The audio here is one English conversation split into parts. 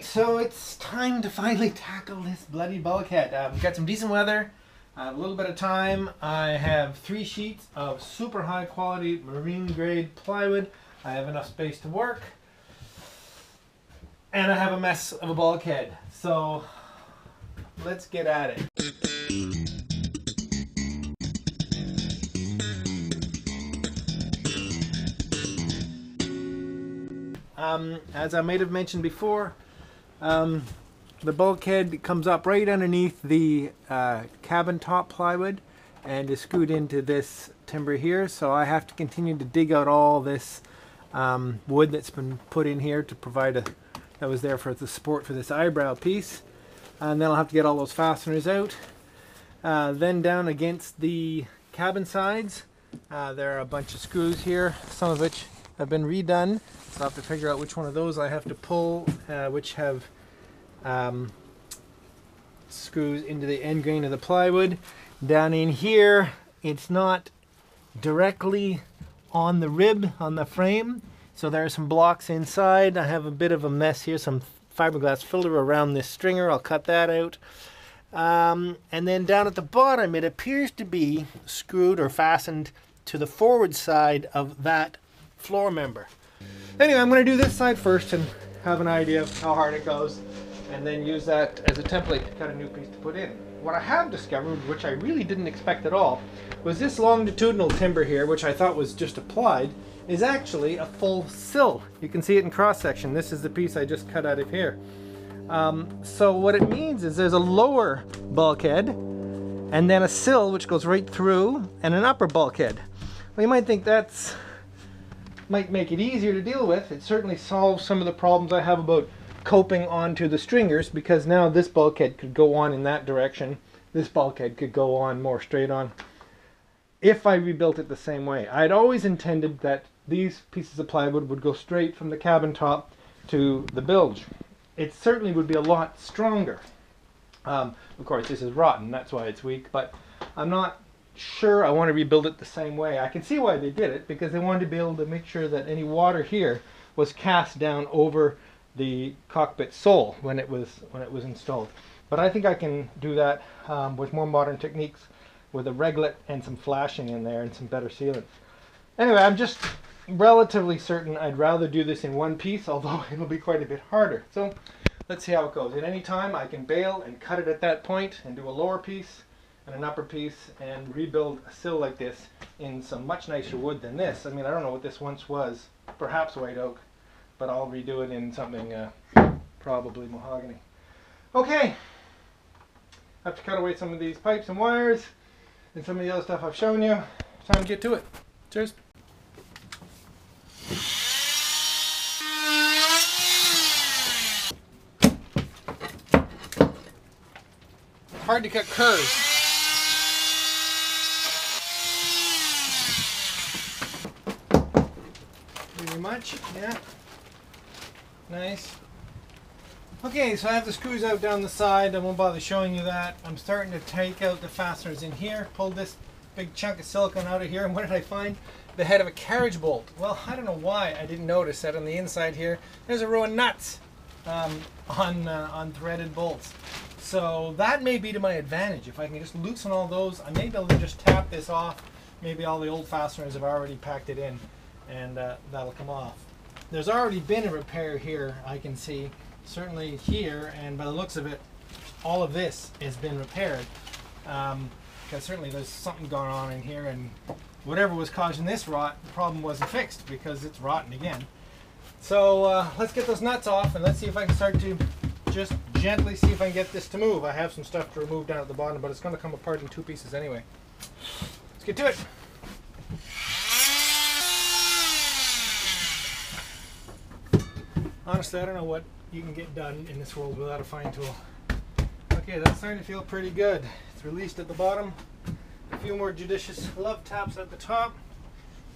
so it's time to finally tackle this bloody bulkhead. Uh, we've got some decent weather, uh, a little bit of time. I have three sheets of super high quality marine grade plywood. I have enough space to work. And I have a mess of a bulkhead. So let's get at it. Um, as I might have mentioned before, um, the bulkhead comes up right underneath the uh, cabin top plywood and is screwed into this timber here. So I have to continue to dig out all this um, wood that's been put in here to provide a that was there for the support for this eyebrow piece. And then I'll have to get all those fasteners out. Uh, then down against the cabin sides, uh, there are a bunch of screws here, some of which have been redone. So I have to figure out which one of those I have to pull, uh, which have um, screws into the end grain of the plywood. Down in here, it's not directly on the rib on the frame. So there are some blocks inside. I have a bit of a mess here, some fiberglass filler around this stringer. I'll cut that out. Um, and then down at the bottom, it appears to be screwed or fastened to the forward side of that floor member. Anyway, I'm going to do this side first and have an idea of how hard it goes and then use that as a template to cut a new piece to put in. What I have discovered, which I really didn't expect at all, was this longitudinal timber here, which I thought was just applied, is actually a full sill. You can see it in cross section. This is the piece I just cut out of here. Um, so what it means is there's a lower bulkhead and then a sill which goes right through and an upper bulkhead. Well, you might think that's might make it easier to deal with. It certainly solves some of the problems I have about coping onto the stringers because now this bulkhead could go on in that direction. This bulkhead could go on more straight on if I rebuilt it the same way. I had always intended that these pieces of plywood would go straight from the cabin top to the bilge. It certainly would be a lot stronger. Um, of course, this is rotten, that's why it's weak, but I'm not sure I want to rebuild it the same way. I can see why they did it because they wanted to be able to make sure that any water here was cast down over the cockpit sole when it was when it was installed. But I think I can do that um, with more modern techniques with a reglet and some flashing in there and some better sealants. Anyway, I'm just relatively certain I'd rather do this in one piece, although it'll be quite a bit harder. So let's see how it goes. At any time I can bail and cut it at that point and do a lower piece and an upper piece and rebuild a sill like this in some much nicer wood than this. I mean, I don't know what this once was, perhaps white oak, but I'll redo it in something uh, probably mahogany. Okay, I have to cut away some of these pipes and wires and some of the other stuff I've shown you. Time to get to it. Cheers. Hard to cut curves. Very yeah. Nice. Okay, so I have the screws out down the side. I won't bother showing you that. I'm starting to take out the fasteners in here. Pulled this big chunk of silicone out of here. And what did I find? The head of a carriage bolt. Well, I don't know why I didn't notice that on the inside here. There's a row of nuts um, on, uh, on threaded bolts. So that may be to my advantage. If I can just loosen all those, I may be able to just tap this off. Maybe all the old fasteners have already packed it in and uh, that'll come off. There's already been a repair here, I can see, certainly here, and by the looks of it, all of this has been repaired. Um, because certainly there's something going on in here, and whatever was causing this rot, the problem wasn't fixed because it's rotten again. So uh, let's get those nuts off and let's see if I can start to just gently see if I can get this to move. I have some stuff to remove down at the bottom, but it's going to come apart in two pieces anyway. Let's get to it. Honestly, I don't know what you can get done in this world without a fine tool. Okay, that's starting to feel pretty good. It's released at the bottom. A few more judicious love taps at the top.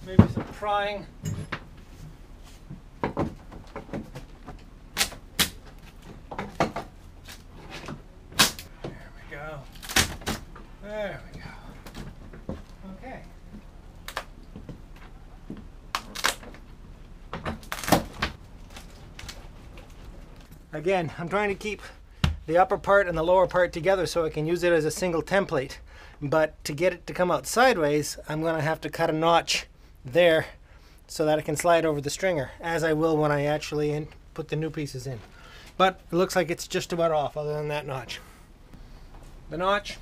Maybe some prying. There we go. There we go. Okay. Again, I'm trying to keep the upper part and the lower part together so I can use it as a single template. But to get it to come out sideways, I'm going to have to cut a notch there so that it can slide over the stringer, as I will when I actually put the new pieces in. But it looks like it's just about off other than that notch. The notch.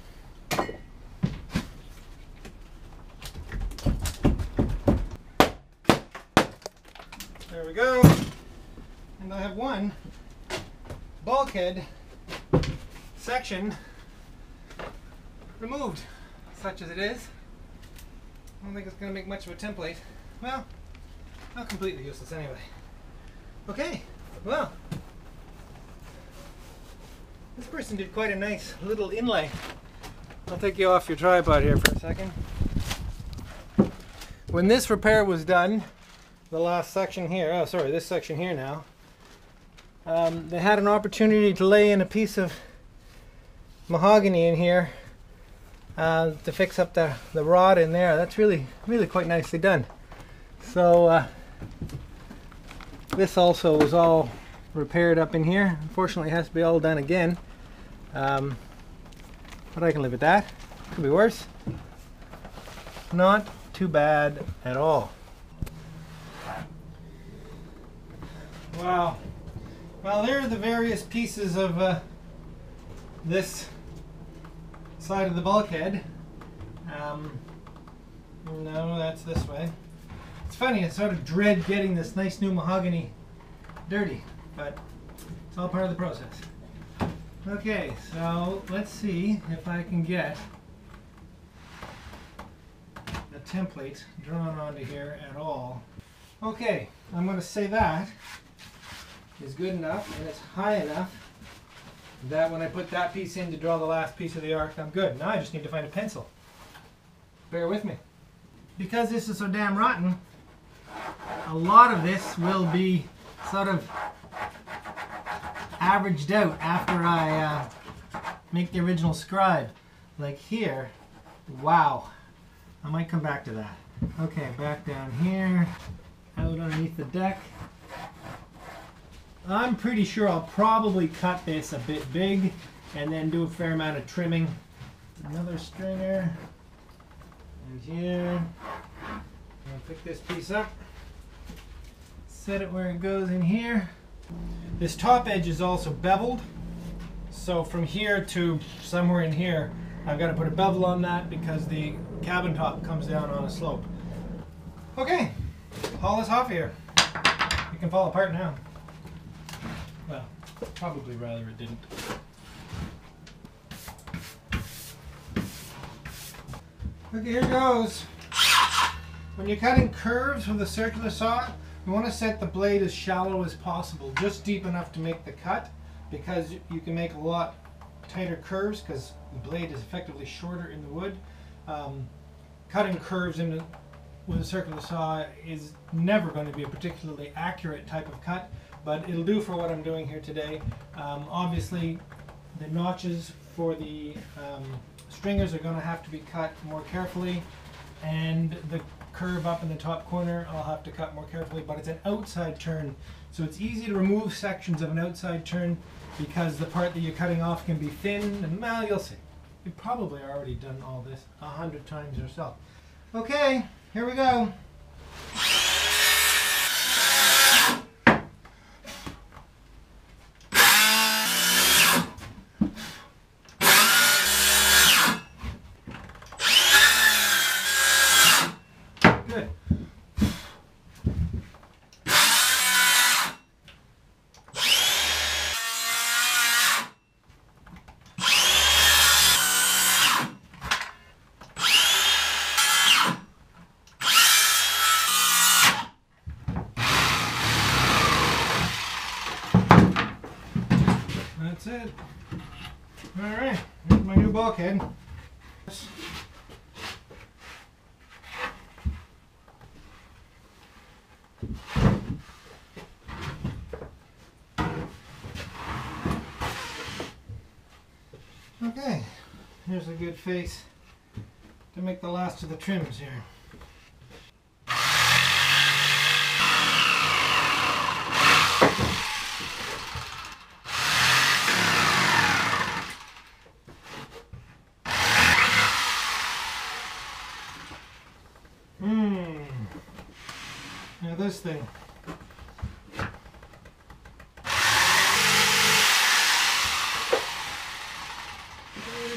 There we go. And I have one bulkhead section removed, such as it is. I don't think it's going to make much of a template. Well, not completely useless anyway. Okay, well, this person did quite a nice little inlay. I'll take you off your tripod here for a second. When this repair was done, the last section here, oh sorry, this section here now, um, they had an opportunity to lay in a piece of mahogany in here uh, to fix up the, the rod in there. That's really, really quite nicely done. So uh, this also was all repaired up in here. Unfortunately, it has to be all done again. Um, but I can live with that. Could be worse. Not too bad at all. Wow. Well, there are the various pieces of uh, this side of the bulkhead. Um, no, that's this way. It's funny, I sort of dread getting this nice new mahogany dirty, but it's all part of the process. Okay, so let's see if I can get the template drawn onto here at all. Okay, I'm going to say that is good enough and it's high enough that when I put that piece in to draw the last piece of the arc, I'm good. Now I just need to find a pencil. Bear with me. Because this is so damn rotten, a lot of this will be sort of averaged out after I uh, make the original scribe. Like here, wow. I might come back to that. Okay, back down here, out underneath the deck. I'm pretty sure I'll probably cut this a bit big and then do a fair amount of trimming. Another stringer. And here. I'll pick this piece up. Set it where it goes in here. This top edge is also beveled. So from here to somewhere in here, I've got to put a bevel on that because the cabin top comes down on a slope. Okay, haul this off here. It can fall apart now. Well, probably rather it didn't. Okay, here goes. When you're cutting curves with a circular saw, you want to set the blade as shallow as possible, just deep enough to make the cut, because you can make a lot tighter curves because the blade is effectively shorter in the wood. Um, cutting curves in with a circular saw is never going to be a particularly accurate type of cut but it'll do for what I'm doing here today. Um, obviously, the notches for the um, stringers are going to have to be cut more carefully, and the curve up in the top corner I'll have to cut more carefully, but it's an outside turn, so it's easy to remove sections of an outside turn because the part that you're cutting off can be thin, and well, you'll see. You've probably already done all this a hundred times yourself. Okay, here we go. Alright, here's my new bulkhead. Okay, here's a good face to make the last of the trims here. this thing.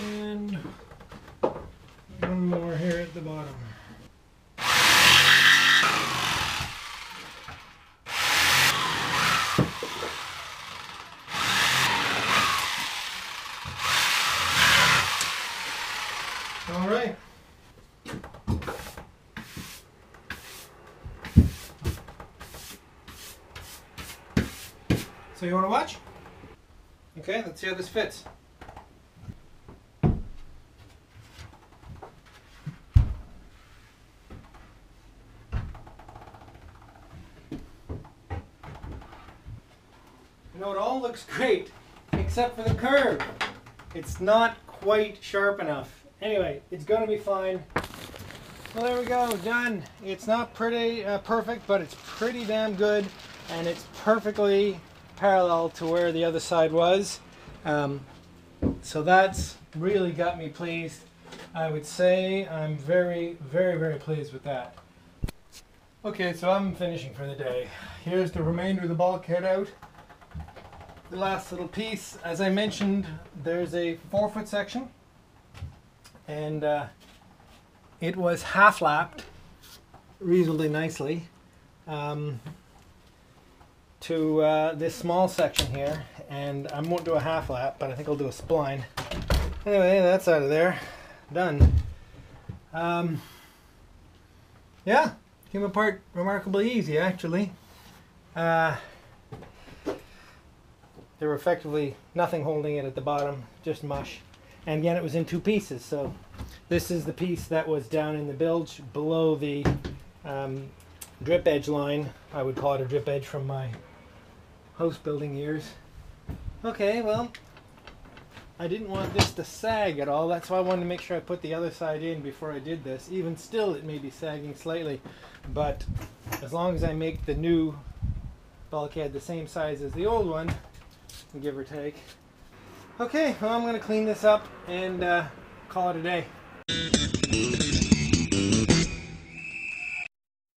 And one more here at the bottom. All right. So you want to watch? Okay, let's see how this fits. You know, it all looks great, except for the curve. It's not quite sharp enough. Anyway, it's going to be fine. Well, there we go, done. It's not pretty uh, perfect, but it's pretty damn good, and it's perfectly parallel to where the other side was. Um, so that's really got me pleased. I would say I'm very, very, very pleased with that. Okay, so I'm finishing for the day. Here's the remainder of the bulkhead out. The last little piece, as I mentioned, there's a four foot section and uh, it was half lapped reasonably nicely um, to uh, this small section here and I won't do a half lap but I think I'll do a spline. Anyway that's out of there. Done. Um, yeah came apart remarkably easy actually. Uh, there were effectively nothing holding it at the bottom just mush. And again it was in two pieces so this is the piece that was down in the bilge below the um, drip edge line. I would call it a drip edge from my house building years. Okay well I didn't want this to sag at all. That's why I wanted to make sure I put the other side in before I did this. Even still it may be sagging slightly but as long as I make the new bulkhead the same size as the old one give or take. Okay, well, I'm going to clean this up and uh, call it a day.